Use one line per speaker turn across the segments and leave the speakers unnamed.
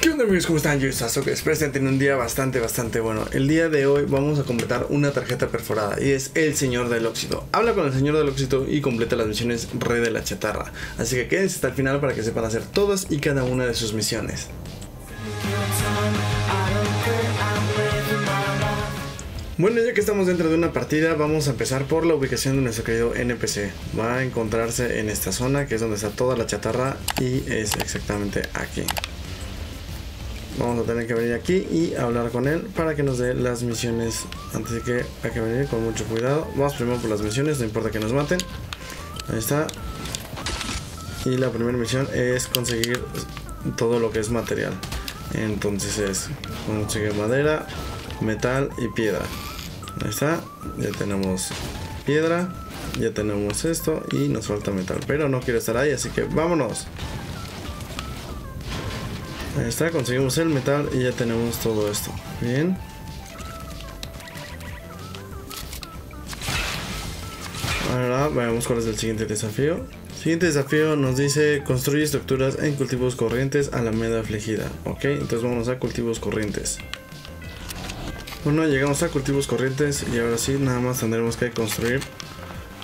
¿Qué onda amigos? ¿Cómo están? Yo soy Sasuke, espero estén teniendo un día bastante, bastante bueno. El día de hoy vamos a completar una tarjeta perforada y es el Señor del Óxido. Habla con el Señor del Óxido y completa las misiones Rey de la Chatarra. Así que quédense hasta el final para que sepan hacer todas y cada una de sus misiones. Bueno, ya que estamos dentro de una partida, vamos a empezar por la ubicación de nuestro querido NPC. Va a encontrarse en esta zona, que es donde está toda la chatarra, y es exactamente aquí. Vamos a tener que venir aquí y hablar con él para que nos dé las misiones. Antes de que hay que venir con mucho cuidado. Vamos primero por las misiones, no importa que nos maten. Ahí está. Y la primera misión es conseguir todo lo que es material. Entonces es conseguir madera, metal y piedra. Ahí está. Ya tenemos piedra. Ya tenemos esto y nos falta metal. Pero no quiero estar ahí, así que vámonos. Ahí está, conseguimos el metal y ya tenemos todo esto. Bien. Ahora veamos cuál es el siguiente desafío. Siguiente desafío nos dice construye estructuras en cultivos corrientes a la media afligida. Ok, entonces vamos a cultivos corrientes. Bueno, llegamos a cultivos corrientes y ahora sí, nada más tendremos que construir,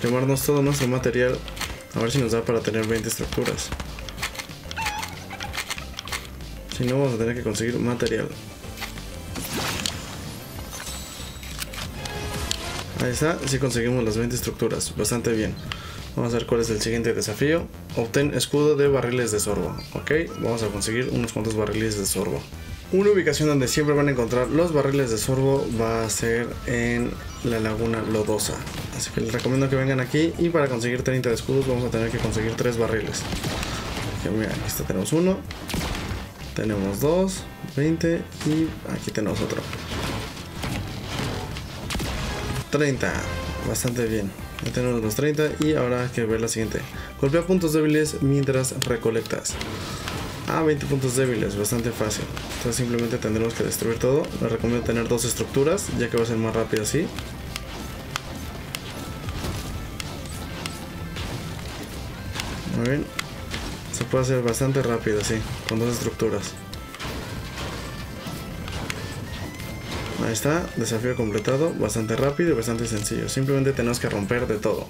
quemarnos todo nuestro material. A ver si nos da para tener 20 estructuras. Si no, vamos a tener que conseguir material. Ahí está, si conseguimos las 20 estructuras, bastante bien. Vamos a ver cuál es el siguiente desafío. Obtén escudo de barriles de sorbo. Ok, vamos a conseguir unos cuantos barriles de sorbo. Una ubicación donde siempre van a encontrar los barriles de sorbo va a ser en la laguna lodosa. Así que les recomiendo que vengan aquí y para conseguir 30 escudos vamos a tener que conseguir 3 barriles. mira, aquí tenemos uno, tenemos 2, 20 y aquí tenemos otro. 30, bastante bien. Ya tenemos los 30 y ahora hay que ver la siguiente. Golpea puntos débiles mientras recolectas. Ah, 20 puntos débiles, bastante fácil. Entonces simplemente tendremos que destruir todo. Les recomiendo tener dos estructuras, ya que va a ser más rápido así. Muy bien. Puede hacer bastante rápido así, con dos estructuras. Ahí está, desafío completado, bastante rápido y bastante sencillo. Simplemente tenemos que romper de todo.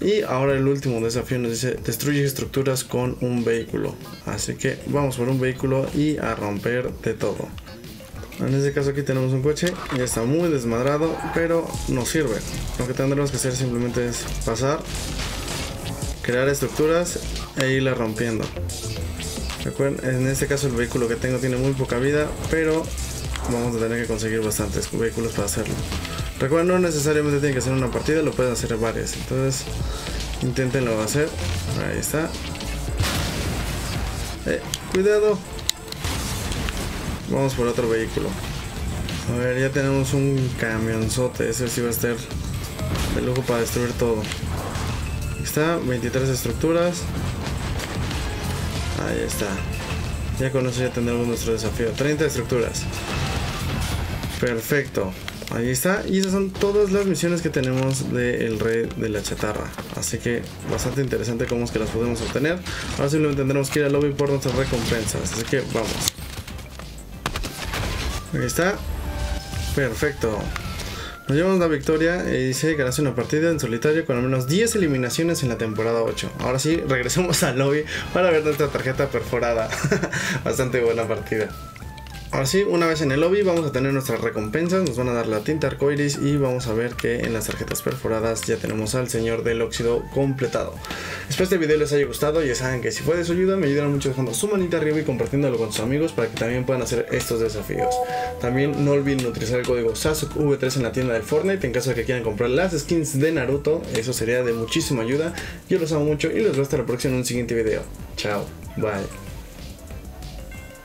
Y ahora el último desafío nos dice destruye estructuras con un vehículo. Así que vamos por un vehículo y a romper de todo. En este caso aquí tenemos un coche, ya está muy desmadrado, pero nos sirve. Lo que tendremos que hacer simplemente es pasar, crear estructuras e irla rompiendo. Recuerden, en este caso el vehículo que tengo tiene muy poca vida, pero vamos a tener que conseguir bastantes vehículos para hacerlo. Recuerden, no necesariamente tienen que hacer una partida, lo pueden hacer varias. Entonces, inténtenlo hacer. Ahí está. Eh, cuidado. Vamos por otro vehículo. A ver, ya tenemos un camionzote. Ese sí va a estar de lujo para destruir todo. Está, 23 estructuras. Ahí está. Ya con eso ya tendremos nuestro desafío. 30 estructuras. Perfecto. Ahí está. Y esas son todas las misiones que tenemos del rey de la chatarra. Así que bastante interesante cómo es que las podemos obtener. Ahora simplemente tendremos que ir al lobby por nuestras recompensas. Así que vamos. Ahí está. Perfecto. Nos llevamos la victoria y dice ganarse una partida en solitario con al menos 10 eliminaciones en la temporada 8. Ahora sí, regresamos al lobby para ver nuestra tarjeta perforada. Bastante buena partida. Ahora sí, una vez en el lobby vamos a tener nuestras recompensas, nos van a dar la tinta arcoiris y vamos a ver que en las tarjetas perforadas ya tenemos al señor del óxido completado. Espero este video les haya gustado, ya saben que si fue de su ayuda me ayudan mucho dejando su manita arriba y compartiéndolo con sus amigos para que también puedan hacer estos desafíos. También no olviden utilizar el código SASUKV3 en la tienda del Fortnite en caso de que quieran comprar las skins de Naruto, eso sería de muchísima ayuda. Yo los amo mucho y los veo hasta la próxima en un siguiente video. Chao, bye.